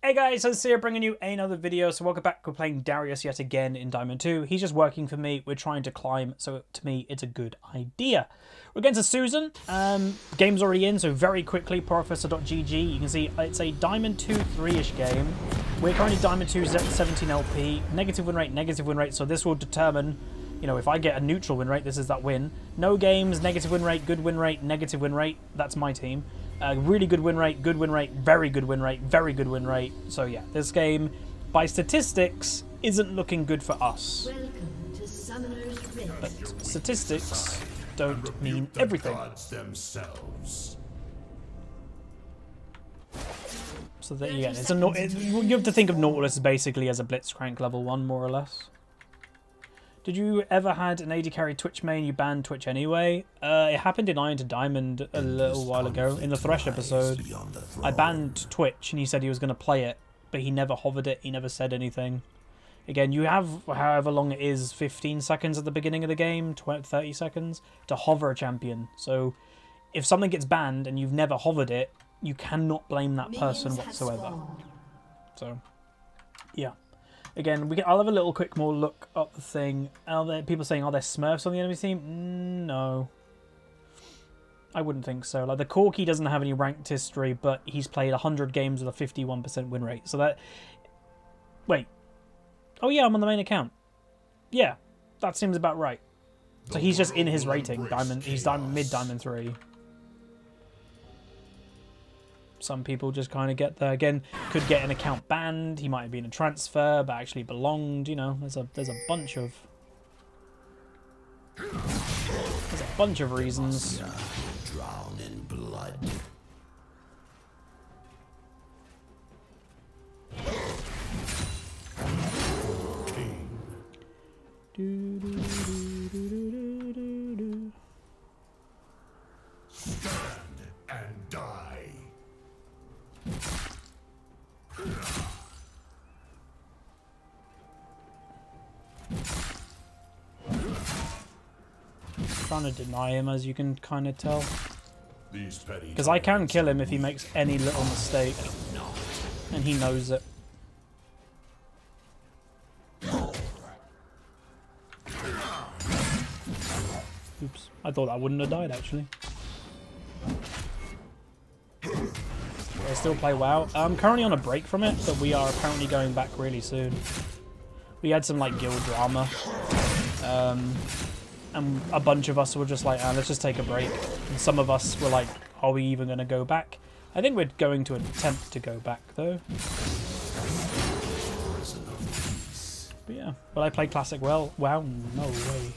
Hey guys, so here bringing you another video. So welcome back. We're playing Darius yet again in Diamond 2. He's just working for me. We're trying to climb, so to me, it's a good idea. We're getting to Susan. Um, game's already in, so very quickly, Porofessor.gg. You can see it's a Diamond 2 3-ish game. We're currently Diamond 2 17 LP. Negative win rate, negative win rate. So this will determine, you know, if I get a neutral win rate, this is that win. No games, negative win rate, good win rate, negative win rate. That's my team. Uh, really good win rate, good win rate, very good win rate, very good win rate. So yeah, this game, by statistics, isn't looking good for us. But statistics don't mean everything. So that, yeah, it's a you have to think of Nautilus basically as a Blitzcrank level one, more or less. Did you ever had an AD carry Twitch main you banned Twitch anyway? Uh, it happened in Iron to Diamond a little while ago in the Thresh episode. I banned Twitch and he said he was going to play it, but he never hovered it. He never said anything. Again, you have however long it is, 15 seconds at the beginning of the game, 20, 30 seconds, to hover a champion. So if something gets banned and you've never hovered it, you cannot blame that person whatsoever. So, yeah. Again, we can, I'll have a little quick more look up the thing. Are there people saying, are there Smurfs on the enemy team? Mm, no. I wouldn't think so. Like, the Corki doesn't have any ranked history, but he's played 100 games with a 51% win rate. So that... Wait. Oh, yeah, I'm on the main account. Yeah, that seems about right. So he's just in his rating. Diamond. He's diamond, mid-diamond 3 some people just kind of get there. Again, could get an account banned. He might have been a transfer, but actually belonged. You know, there's a there's a bunch of there's a bunch of reasons. Trying to deny him, as you can kind of tell. Because I can kill him if he makes any little mistake. And he knows it. Oops. I thought I wouldn't have died, actually. I still play WoW. I'm currently on a break from it, but we are apparently going back really soon. We had some, like, guild drama. Um, and a bunch of us were just like, ah, let's just take a break. And some of us were like, are we even going to go back? I think we're going to attempt to go back, though. But yeah, will I play Classic well? Wow, no way.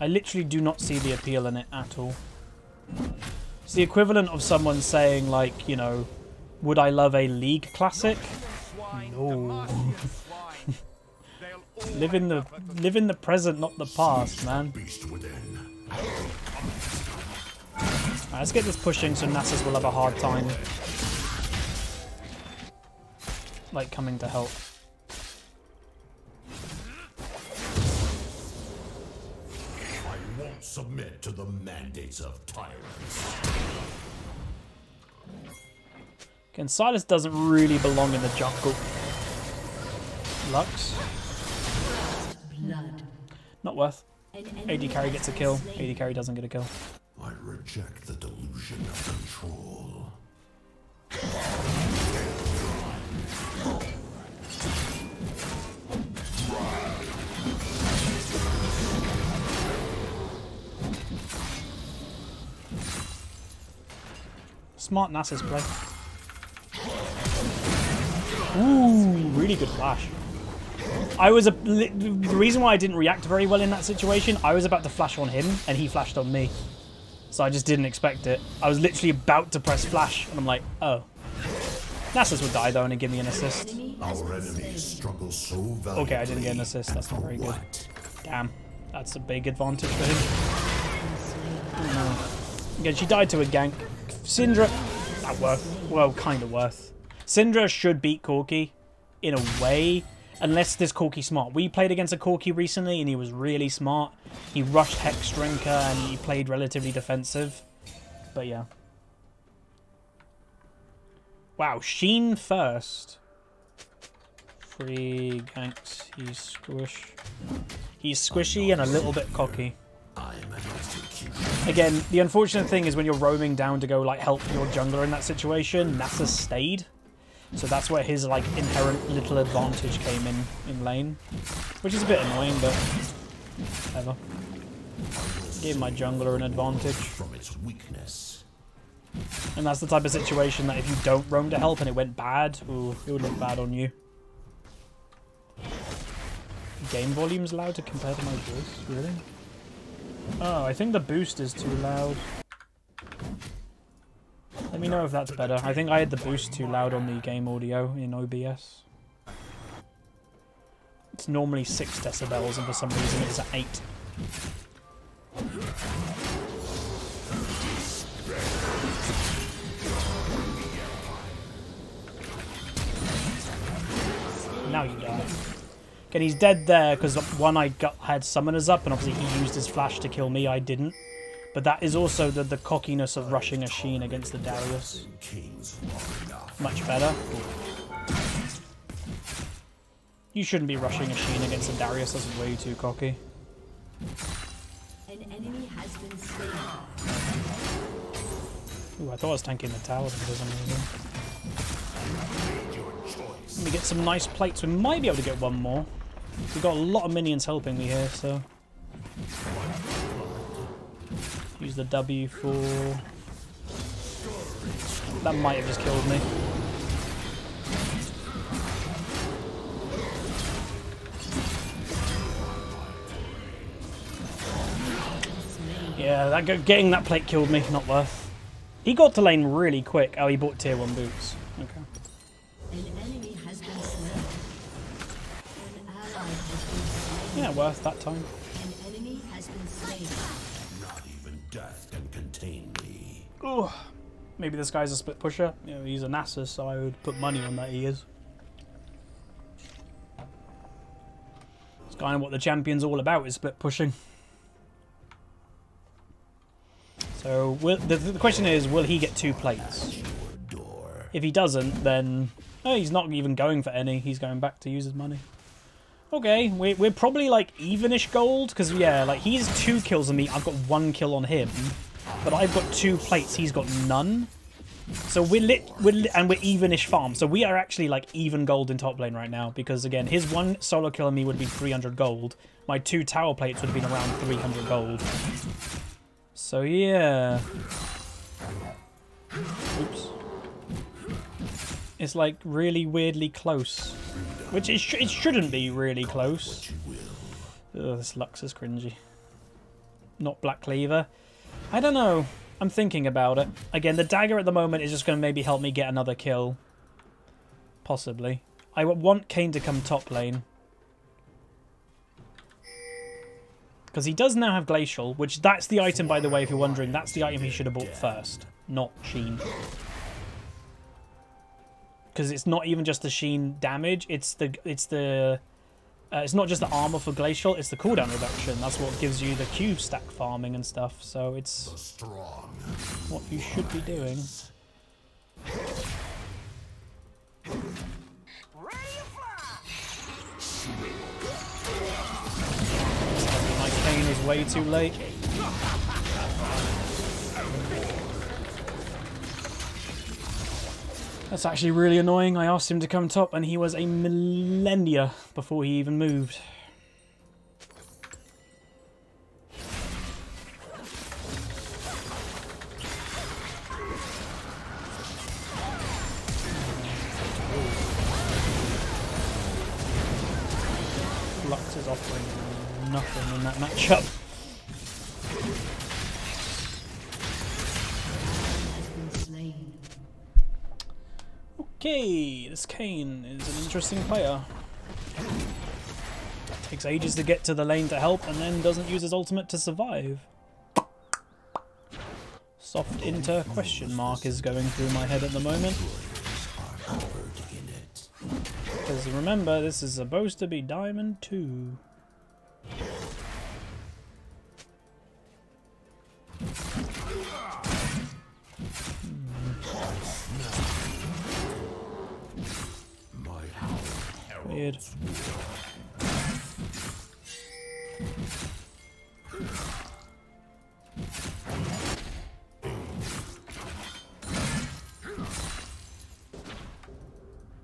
I literally do not see the appeal in it at all. It's the equivalent of someone saying, like, you know, would I love a League Classic? No. Live in the live in the present, not the past, man. Right, let's get this pushing so Nasus will have a hard time. Like coming to help. I won't submit to the mandates of tyrants. Again, Sylas doesn't really belong in the jungle. Lux. Blood. Not worth. AD carry gets a kill. AD carry doesn't get a kill. I reject the delusion of control. Smart Nasus play. Ooh, really good flash. I was a the reason why I didn't react very well in that situation. I was about to flash on him, and he flashed on me, so I just didn't expect it. I was literally about to press flash, and I'm like, oh. Nasus would die though and give me an assist. Our enemies struggle so Okay, I didn't get an assist. That's not very good. Damn, that's a big advantage for him. No. Again, she died to a gank. Syndra, that worth. Well, kind of worth. Syndra should beat Corki in a way, unless this Corki smart. We played against a Corki recently and he was really smart. He rushed Hex Drinker and he played relatively defensive. But yeah. Wow, Sheen first. Free ganks. He's squish. He's squishy and a little bit cocky. Again, the unfortunate thing is when you're roaming down to go like help your jungler in that situation, Nasa stayed. So that's where his like inherent little advantage came in in lane. Which is a bit annoying, but whatever. Gave my jungler an advantage. From its weakness. And that's the type of situation that if you don't roam to help and it went bad, ooh, it would look bad on you. Game volume's loud to compare to my voice? Really? Oh, I think the boost is too loud. Let me know if that's better. I think I had the boost too loud on the game audio in OBS. It's normally 6 decibels and for some reason it's at 8. Now you die. Again, he's dead there because one I got had summoners up, and obviously he used his flash to kill me. I didn't. But that is also the, the cockiness of rushing a Sheen against the Darius. Much better. You shouldn't be rushing a Sheen against a Darius. That's way too cocky. An enemy has been slain. Ooh, I thought I was tanking the tower for some reason. Let me get some nice plates. We might be able to get one more. We've got a lot of minions helping me here, so... Use the W for... That might have just killed me. Yeah, that getting that plate killed me. Not worth. He got to lane really quick. Oh, he bought tier 1 boots. Okay. An enemy has been slain. An ally has been slain. Yeah, worth that time. Ooh. Maybe this guy's a split pusher. You know, he's a NASA, so I would put money on that he is. It's kind of what the champion's all about, is split pushing. So will, the, the question is, will he get two plates? If he doesn't, then oh, he's not even going for any. He's going back to use his money. Okay, we're, we're probably like evenish gold because yeah, like he's two kills on me. I've got one kill on him, but I've got two plates. He's got none. So we're lit, we're lit, and we're evenish farm. So we are actually like even gold in top lane right now because again, his one solo kill on me would be 300 gold. My two tower plates would have been around 300 gold. So yeah. Oops. It's like really weirdly close. Which it, sh it shouldn't be really close. Ugh, this Lux is cringy. Not Black Cleaver. I don't know. I'm thinking about it. Again, the dagger at the moment is just going to maybe help me get another kill. Possibly. I want Kayn to come top lane. Because he does now have Glacial, which that's the item, by the way, if you're wondering. That's the item he should have bought first, not Sheen. Because it's not even just the Sheen damage, it's the... it's the uh, it's not just the armor for Glacial, it's the cooldown reduction. That's what gives you the Q stack farming and stuff, so it's Strong. what you should be doing. My Kayn is way too late. That's actually really annoying. I asked him to come top and he was a millennia before he even moved. Lux is offering nothing in that matchup. Okay, this Kayn is an interesting player. Takes ages to get to the lane to help and then doesn't use his ultimate to survive. Soft inter question mark is going through my head at the moment. Because remember, this is supposed to be Diamond 2.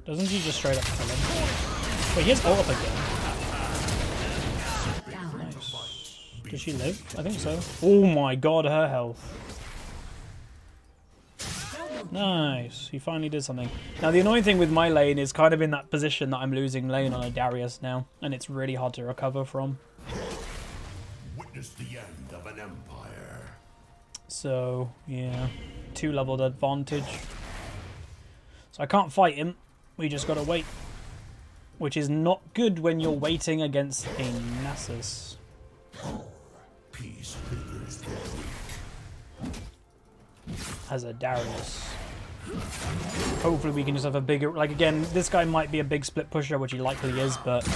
Doesn't she just straight up kill him? Wait, he has ult up again. Nice. Does she live? I think so. Oh my god, her health. Nice. He finally did something. Now, the annoying thing with my lane is kind of in that position that I'm losing lane on a Darius now, and it's really hard to recover from. Witness the end of an empire. So, yeah. Two leveled advantage. So I can't fight him. We just gotta wait. Which is not good when you're waiting against a Nasus. As a Darius. Hopefully we can just have a bigger... Like, again, this guy might be a big split pusher, which he likely is, but...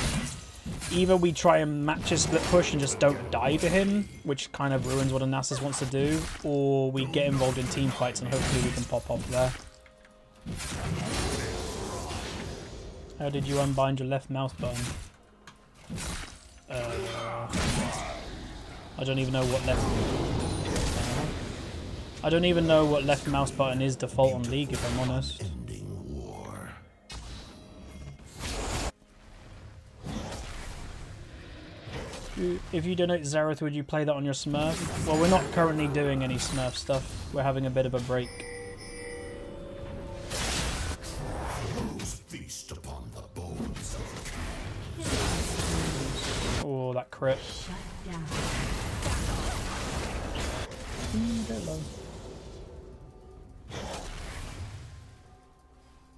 Either we try and match his split push and just don't die to him, which kind of ruins what a Nasus wants to do, or we get involved in team fights and hopefully we can pop off there. How did you unbind your left mouse button? Uh, I don't even know what left... I don't even know what left mouse button is default on League, if I'm honest. ending war. If you donate Xerath, would you play that on your Smurf? Well, we're not currently doing any Smurf stuff. We're having a bit of a break. Whose feast upon the bones of Oh, that crit.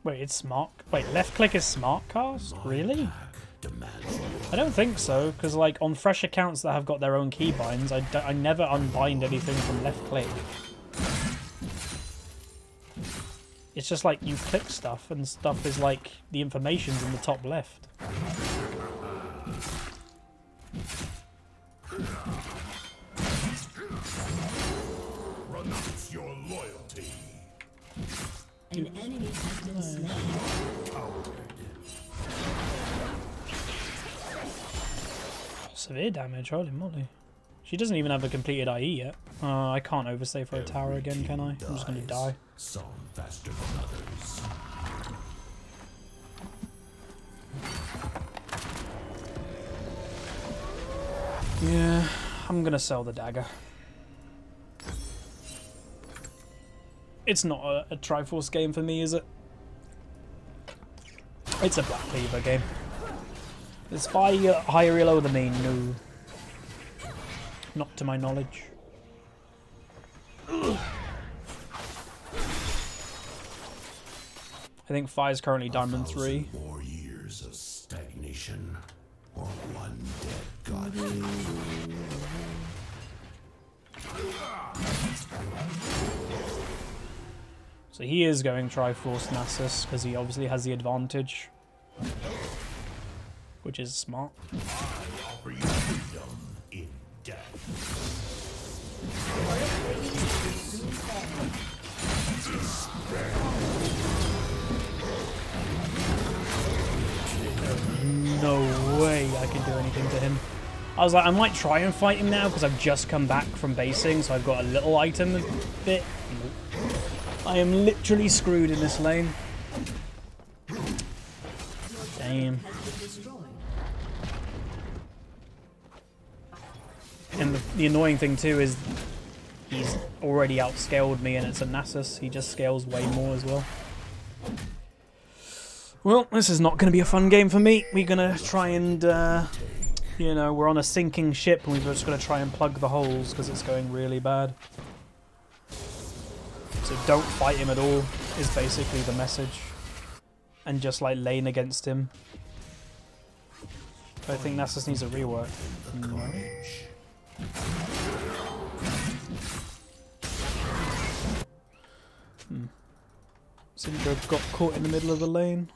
Wait, it's smart. Wait, left click is smart cast? Really? I don't think so, because like on fresh accounts that have got their own keybinds, I, d- I never unbind anything from left click. It's just like you click stuff and stuff is like the information's in the top left. Sivir damage, holy moly. She doesn't even have a completed IE yet. Uh, I can't overstay for a tower again, can I? I'm just gonna die. Some faster than others. Yeah, I'm gonna sell the dagger. It's not a, a Triforce game for me, is it? It's a Black Cleaver game. Is Fire uh, higher or lower than me? No. Not to my knowledge. I think Fire's currently Diamond 3. More years of stagnation, or one dead god. Mm-hmm. So he is going Triforce Nasus because he obviously has the advantage. Which is smart. No way I can do anything to him. I was like, I might try and fight him now because I've just come back from basing, so I've got a little item bit. I am literally screwed in this lane. Damn. The, annoying thing too is he's already outscaled me and it's a Nasus. He just scales way more as well. Well, this is not going to be a fun game for me. We're going to try and, uh, you know, we're on a sinking ship and we've just got to try and plug the holes because it's going really bad. So don't fight him at all is basically the message. And just like lane against him. I think Nasus needs a rework. Hmm. Carnage. Syndra got caught in the middle of the lane.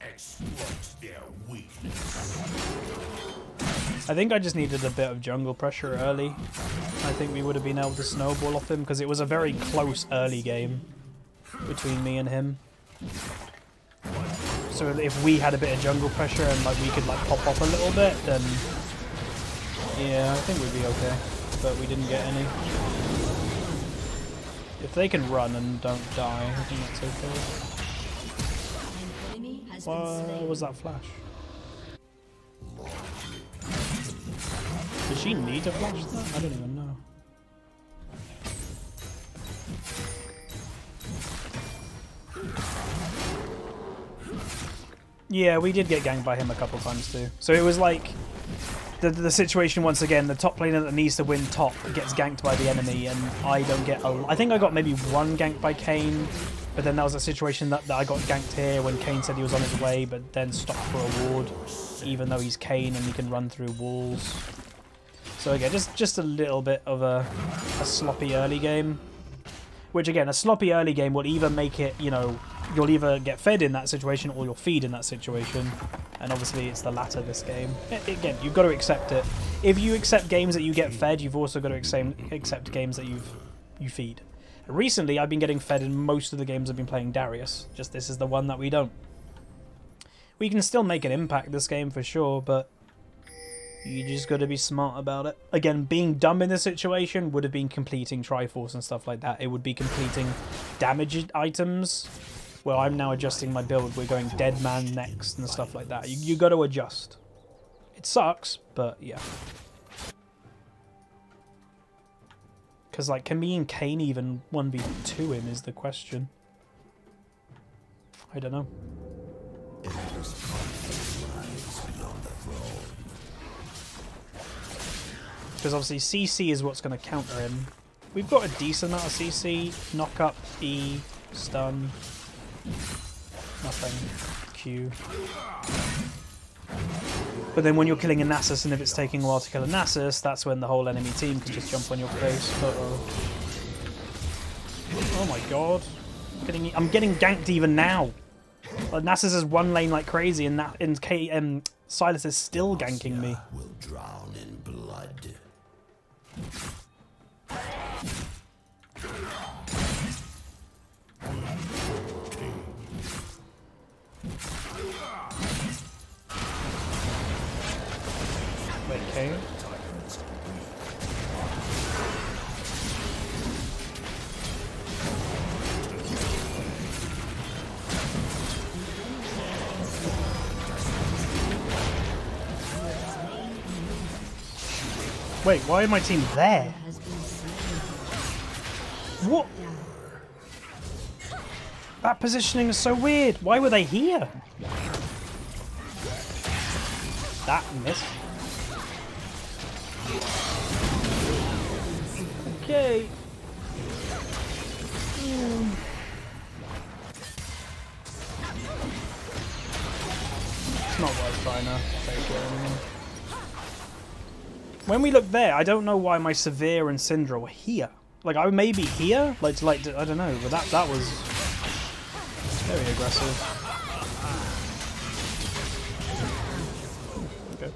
Exploit their weakness. I think I just needed a bit of jungle pressure early. I think we would have been able to snowball off him because it was a very close early game between me and him. So if we had a bit of jungle pressure and like we could like pop off a little bit, then yeah, I think we'd be okay. But we didn't get any. If they can run and don't die, I think that's okay. An enemy has been What was that flash? Does she need to flash that? I don't even know. Yeah, we did get ganged by him a couple times too. So it was like the, the situation once again, the top laner that needs to win top gets ganked by the enemy and I don't get a... I think I got maybe one gank by Kayn, but then that was a situation that, that I got ganked here when Kayn said he was on his way but then stopped for a ward, even though he's Kayn and he can run through walls. So again, just, just a little bit of a, a sloppy early game. Which again, a sloppy early game will either make it, you know, you'll either get fed in that situation or you'll feed in that situation. And obviously it's the latter this game. Again, you've got to accept it. If you accept games that you get fed, you've also got to accept, games that you've you feed. Recently, I've been getting fed in most of the games I've been playing Darius. Just this is the one that we don't. We can still make an impact this game for sure, but you just got to be smart about it. Again, being dumb in this situation would have been completing Triforce and stuff like that. It would be completing damaged items. Well, I'm now adjusting my build. We're going Dead Man next and stuff like that. You, you got to adjust. It sucks, but yeah. Because, like, can me and Kayn even 1v2 him is the question. I don't know. Because obviously CC is what's going to counter him. We've got a decent amount of CC. Knock up, E, stun. Nothing. Q. But then when you're killing a Nasus and if it's taking a while to kill a Nasus, that's when the whole enemy team can just jump on your face. Uh-oh. Oh my god. I'm getting, I'm getting ganked even now. Like, Nasus is one lane like crazy and, that, and K, um, Sylas is still ganking me. Will drown in blood. Wait, Kayn? Wait, why is my team there? Has been slain. What? That positioning is so weird. Why were they here? That missed. Okay. Hmm. It's not worth trying to take it anymore. When we look there, I don't know why my Sivir and Syndra were here. Like, I may be here, like, to, like, I don't know, but that, that was very aggressive. Okay.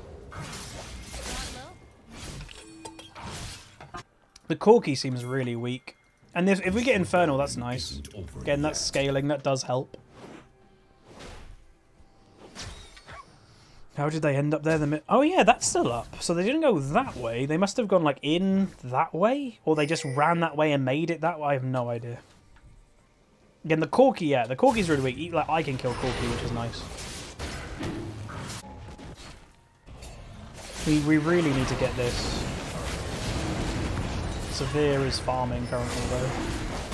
The Corki seems really weak. And if, if we get Infernal, that's nice. Again, that's scaling, that does help. How did they end up there? The oh yeah, that's still up. So they didn't go that way. They must have gone like in that way, or they just ran that way and made it that way. I have no idea. Again, the Corki, yeah, the Corki's really weak. Like I can kill Corki, which is nice. We we really need to get this. Sivir is farming currently though.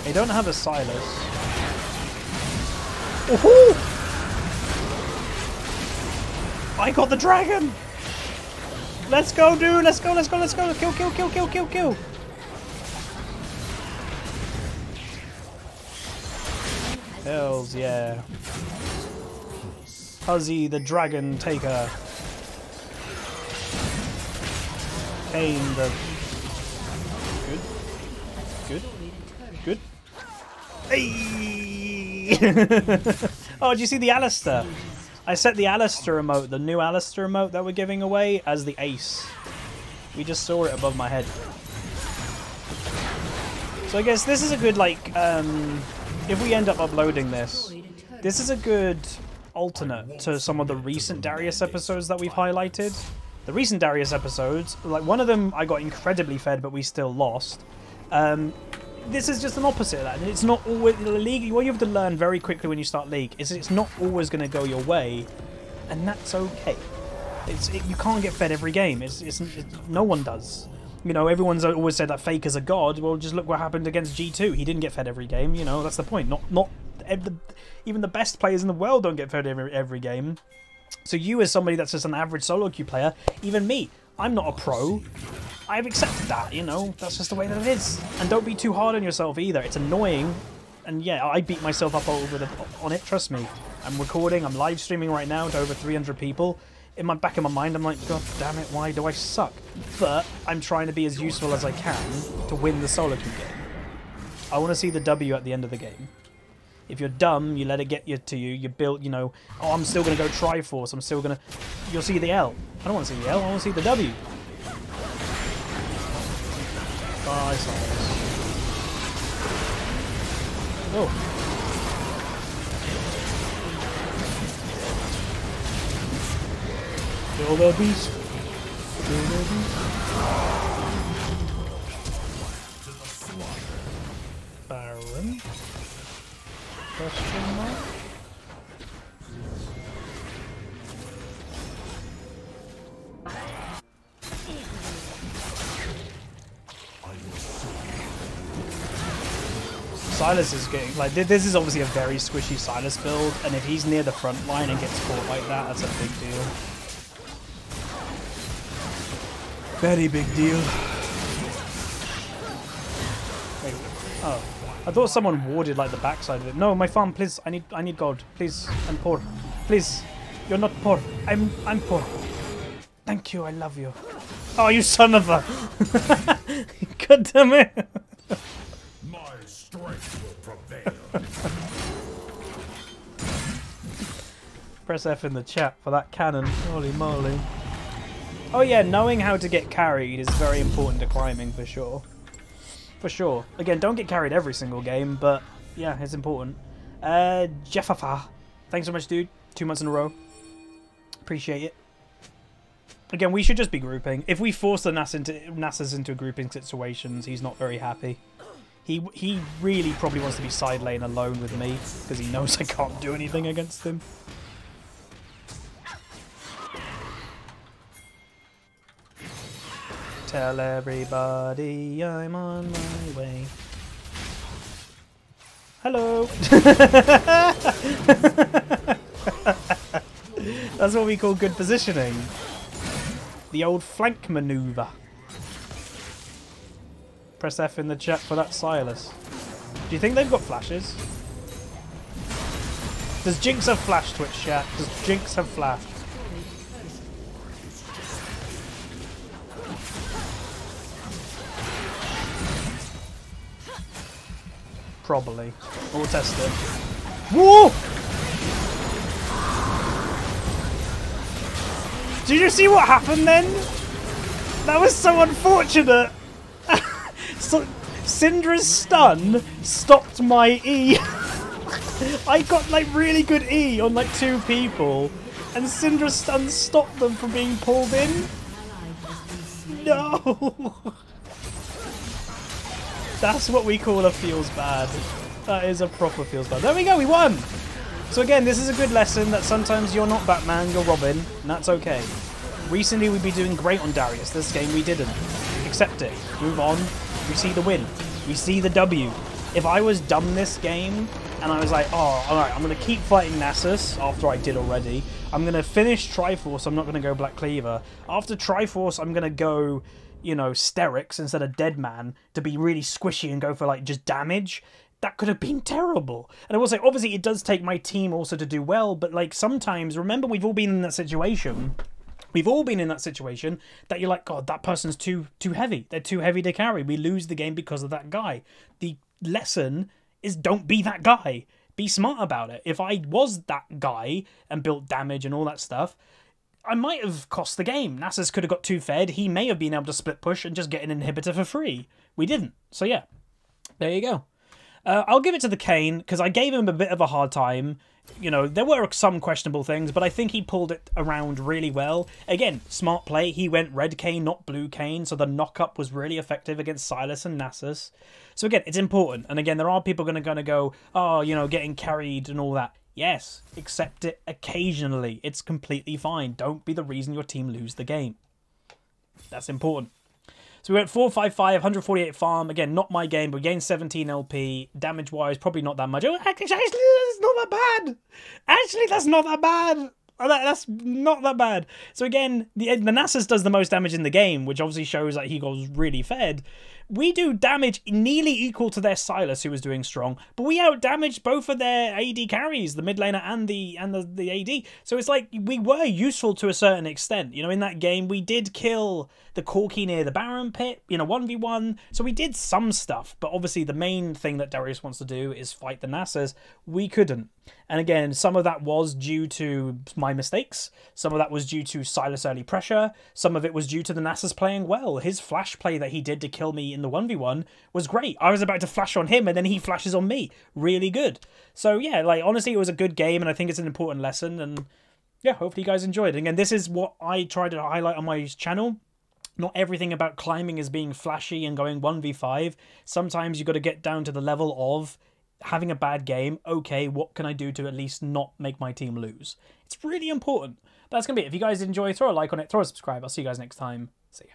They don't have a Sylas. I got the dragon! Let's go, dude! Let's go, let's go, let's go! Kill, kill, kill, kill, kill, kill! Hells yeah. Huzzy the dragon taker. Kayn the... Good. Good. Good. Hey! oh, did you see the Alistar? I set the Alistar emote, the new Alistar emote that we're giving away, as the ace. We just saw it above my head. So I guess this is a good, like, um, if we end up uploading this. This is a good alternate to some of the recent Darius episodes that we've highlighted. The recent Darius episodes, like one of them I got incredibly fed, but we still lost. Um, this is just an opposite of that. It's not always the league. What you have to learn very quickly when you start league is it's not always going to go your way, and that's okay. It's it, you can't get fed every game. It's, it's no one does. You know, everyone's always said that Faker's a god. Well, just look what happened against G2. He didn't get fed every game. You know, that's the point. Not not even the best players in the world don't get fed every every game. So you, as somebody that's just an average solo queue player, even me, I'm not a pro. I've accepted that, you know, that's just the way that it is. And don't be too hard on yourself either. It's annoying. And yeah, I beat myself up over the, on it, trust me. I'm recording, I'm live streaming right now to over 300 people. In my back of my mind, I'm like, God damn it, why do I suck? But I'm trying to be as useful as I can to win the solo queue game. I want to see the W at the end of the game. If you're dumb, you let it get you to you. You build, you know, oh, I'm still going to go Triforce. I'm still going to... You'll see the L. I don't want to see the L. I want to see the W. Oh. Kill the beast. Kill the beast. Baron. Question mark? Sylas is getting like this is obviously a very squishy Sylas build, and if he's near the front line and gets caught like that, that's a big deal. Very big deal. Wait, oh. I thought someone warded like the backside of it. No, my farm, please. I need I need gold. Please, I'm poor. Please. You're not poor. I'm I'm poor. Thank you, I love you. Oh, you son of a God damn it. My strength will prevail. Press F in the chat for that cannon. Holy moly. Oh yeah, knowing how to get carried is very important to climbing for sure. For sure. Again, don't get carried every single game, but yeah, it's important. Uh, Jeffafa. Thanks so much, dude. Two months in a row. Appreciate it. Again, we should just be grouping. If we force the Nasus into, Nasus into grouping situations, he's not very happy. He he really probably wants to be side lane alone with me, because he knows I can't do anything against him. Tell everybody I'm on my way. Hello. That's what we call good positioning. The old flank maneuver. Press F in the chat for that Sylas. Do you think they've got flashes? Does Jinx have flash Twitch chat? Does Jinx have flash? Probably. We'll test it. Whoa! Did you see what happened then? That was so unfortunate. so, Syndra's stun stopped my E. I got like really good E on like two people, and Syndra's stun stopped them from being pulled in. No. That's what we call a feels bad. That is a proper feels bad. There we go, we won! So again, this is a good lesson that sometimes you're not Batman, you're Robin, and that's okay. Recently we'd be doing great on Darius, this game we didn't. Accept it. Move on. We see the win. We see the W. If I was dumb this game, and I was like, oh, alright, I'm going to keep fighting Nasus, after I did already. I'm going to finish Triforce, I'm not going to go Black Cleaver. After Triforce, I'm going to go you know, Sterak's instead of Deadman to be really squishy and go for like just damage, that could have been terrible. And I will say, obviously, it does take my team also to do well, but like sometimes, remember, we've all been in that situation. We've all been in that situation that you're like, God, that person's too too heavy. They're too heavy to carry. We lose the game because of that guy. The lesson is don't be that guy. Be smart about it. If I was that guy and built damage and all that stuff, I might have cost the game. Nasus could have got too fed. He may have been able to split push and just get an inhibitor for free. We didn't. So yeah, there you go. Uh, I'll give it to the Kayn because I gave him a bit of a hard time. You know, there were some questionable things, but I think he pulled it around really well. Again, smart play. He went red Kayn, not blue Kayn, so the knock up was really effective against Sylas and Nasus. So again, it's important. And again, there are people going to go, oh, you know, getting carried and all that. Yes, accept it occasionally. It's completely fine. Don't be the reason your team lose the game. That's important. So we went 455, 148 farm. Again, not my game, but we gained 17 LP. Damage wise, probably not that much. Oh, actually, that's not that bad. Actually, that's not that bad. Uh, that, that's not that bad. So again, the, Nasus does the most damage in the game, which obviously shows that he goes really fed we do damage nearly equal to their Sylas, who was doing strong, but we out damaged both of their AD carries, the mid laner and the and the, the AD. So it's like we were useful to a certain extent. You know, in that game, we did kill the Corki near the Baron pit, you know, 1v1. So we did some stuff, but obviously the main thing that Darius wants to do is fight the Nasus. We couldn't. And again, some of that was due to my mistakes. Some of that was due to Sylas early pressure. Some of it was due to the Nasus playing well. His flash play that he did to kill me in the 1v1 was great. I was about to flash on him and then he flashes on me. Really good. So yeah, like honestly, it was a good game and I think it's an important lesson. And yeah, hopefully you guys enjoyed. And again, this is what I try to highlight on my channel not everything about climbing is being flashy and going 1v5. Sometimes you've got to get down to the level of having a bad game, okay, what can I do to at least not make my team lose? It's really important. That's going to be it. If you guys enjoy, throw a like on it, throw a subscribe. I'll see you guys next time. See ya.